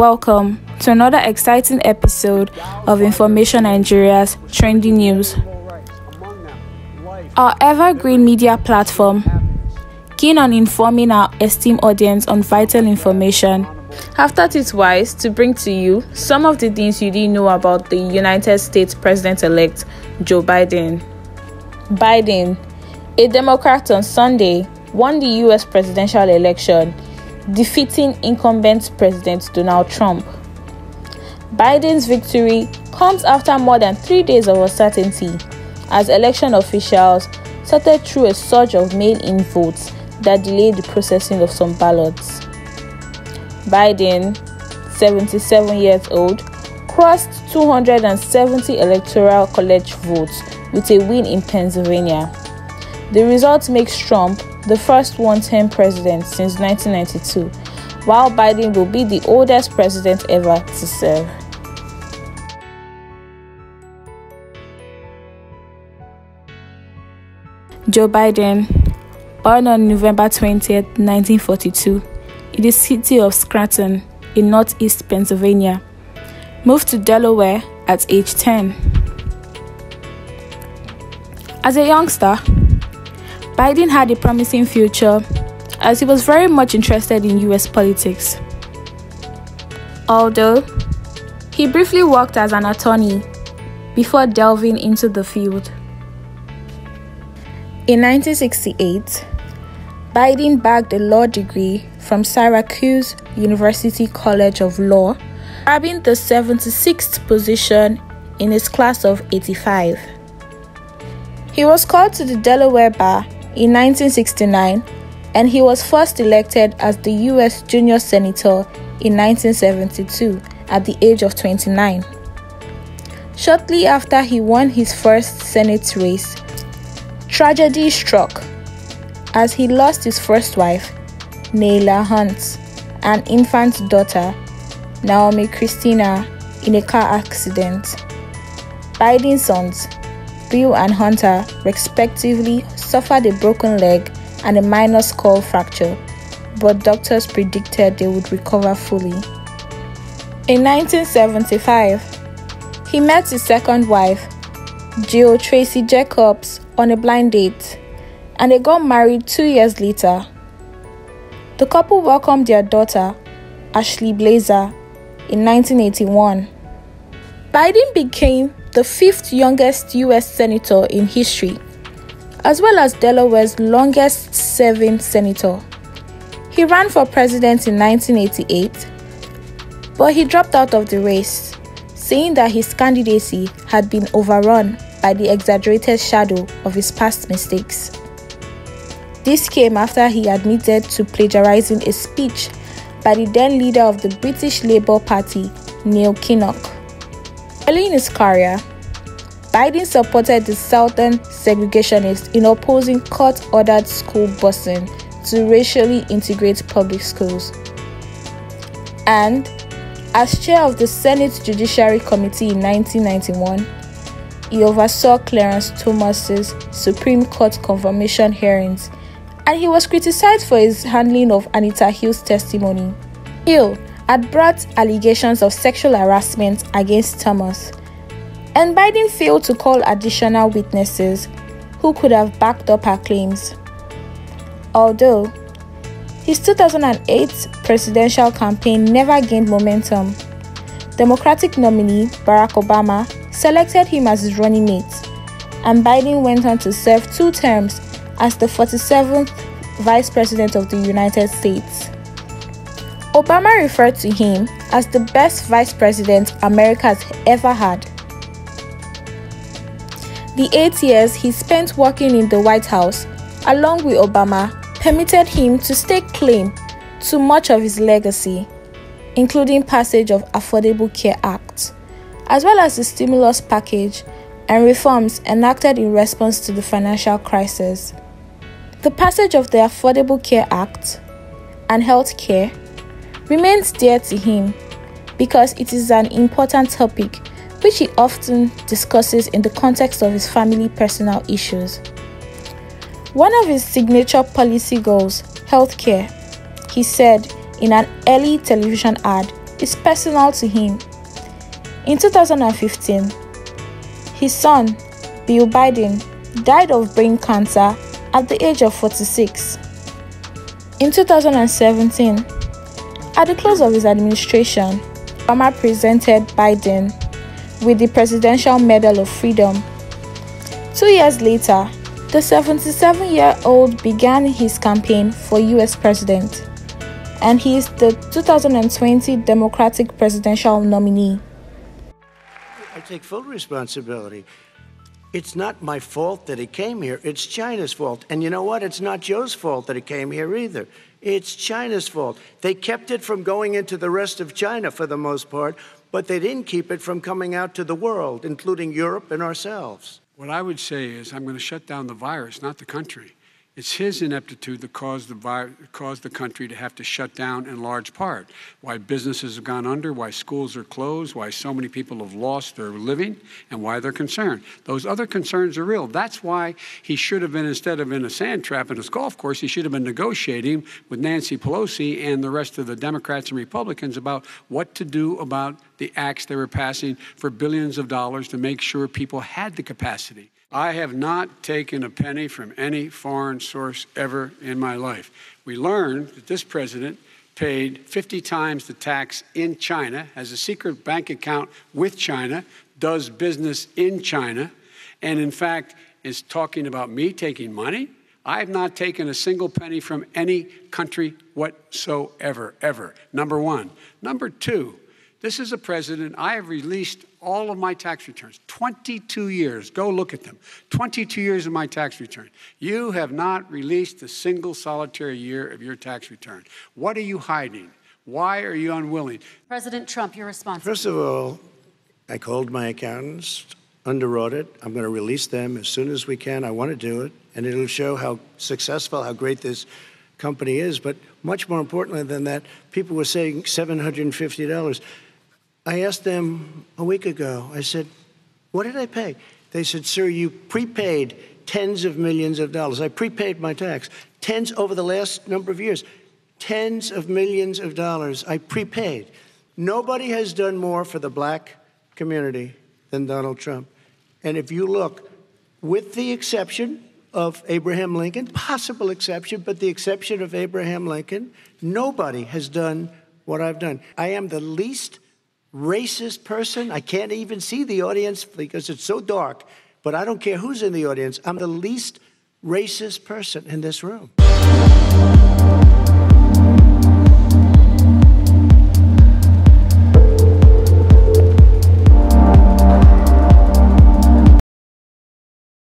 Welcome to another exciting episode of Information Nigeria's Trending News. Our evergreen media platform, keen on informing our esteemed audience on vital information, have thought it wise to bring to you some of the things you didn't know about the United States President elect Joe Biden. Biden, a Democrat on Sunday, won the US presidential election defeating incumbent President Donald Trump. Biden's victory comes after more than three days of uncertainty as election officials sorted through a surge of mail in votes that delayed the processing of some ballots. Biden, 77 years old, crossed 270 electoral college votes with a win in Pennsylvania. The result makes Trump the first one term president since 1992, while Biden will be the oldest president ever to serve. Joe Biden, born on November 20, 1942, in the city of Scranton in northeast Pennsylvania, moved to Delaware at age 10. As a youngster, Biden had a promising future as he was very much interested in US politics. Although he briefly worked as an attorney before delving into the field. In 1968, Biden bagged a law degree from Syracuse University College of Law, grabbing the 76th position in his class of 85. He was called to the Delaware Bar in 1969 and he was first elected as the US Junior Senator in 1972 at the age of 29. Shortly after he won his first Senate race, tragedy struck as he lost his first wife, Neilia Hunt, and infant daughter, Naomi Christina, in a car accident. Biden's sons, Bill and Hunter, respectively, suffered a broken leg and a minor skull fracture, but doctors predicted they would recover fully. In 1975, he met his second wife, Jill Tracy Jacobs, on a blind date, and they got married two years later. The couple welcomed their daughter, Ashley Blazer, in 1981. Biden became the fifth youngest U.S. senator in history, as well as Delaware's longest serving senator. He ran for president in 1988, but he dropped out of the race, saying that his candidacy had been overrun by the exaggerated shadow of his past mistakes. This came after he admitted to plagiarizing a speech by the then leader of the British Labour Party, Neil Kinnock. Early in his career, Biden supported the Southern segregationists in opposing court ordered school busing to racially integrate public schools. And as chair of the Senate Judiciary Committee in 1991, he oversaw Clarence Thomas's Supreme Court confirmation hearings, and he was criticized for his handling of Anita Hill's testimony. Hill had brought allegations of sexual harassment against Thomas, and Biden failed to call additional witnesses who could have backed up her claims. Although his 2008 presidential campaign never gained momentum, Democratic nominee Barack Obama selected him as his running mate, and Biden went on to serve two terms as the 47th Vice President of the United States. Obama referred to him as the best vice president America's ever had. The eight years he spent working in the White House, along with Obama, permitted him to stake claim to much of his legacy, including passage of Affordable Care Act, as well as the stimulus package and reforms enacted in response to the financial crisis. The passage of the Affordable Care Act and health care remains dear to him because it is an important topic which he often discusses in the context of his family personal issues. One of his signature policy goals, healthcare, he said in an early television ad, is personal to him. In 2015, his son, Bill Biden, died of brain cancer at the age of 46. In 2017, at the close of his administration, Obama presented Biden with the Presidential Medal of Freedom. Two years later, the 77 year old began his campaign for US president, and he is the 2020 Democratic presidential nominee. I take full responsibility. It's not my fault that he came here. It's China's fault. And you know what? It's not Joe's fault that he came here either. It's China's fault. They kept it from going into the rest of China for the most part, but they didn't keep it from coming out to the world, including Europe and ourselves. What I would say is I'm going to shut down the virus, not the country. It's his ineptitude that caused the, caused the country to have to shut down in large part. Why businesses have gone under, why schools are closed, why so many people have lost their living, and why they're concerned. Those other concerns are real. That's why he should have been, instead of in a sand trap in his golf course, he should have been negotiating with Nancy Pelosi and the rest of the Democrats and Republicans about what to do about the acts they were passing for billions of dollars to make sure people had the capacity. I have not taken a penny from any foreign source ever in my life. We learned that this president paid 50 times the tax in China, has a secret bank account with China, does business in China, and in fact is talking about me taking money. I have not taken a single penny from any country whatsoever, ever. Number one. Number two, this is a president, I have released all of my tax returns, 22 years. Go look at them. 22 years of my tax return. You have not released a single solitary year of your tax return. What are you hiding? Why are you unwilling? President Trump, your response. First of all, I called my accountants underwrote it. I'm going to release them as soon as we can. I want to do it, and it'll show how successful, how great this company is. But much more importantly than that, people were saying $750. I asked them a week ago, I said, What did I pay? They said, Sir, you prepaid tens of millions of dollars. I prepaid my tax, tens over the last number of years, tens of millions of dollars I prepaid. Nobody has done more for the black community than Donald Trump. And if you look, with the exception of Abraham Lincoln, possible exception, but the exception of Abraham Lincoln, nobody has done what I've done. I am the least racist person. I can't even see the audience because it's so dark, but I don't care who's in the audience. I'm the least racist person in this room.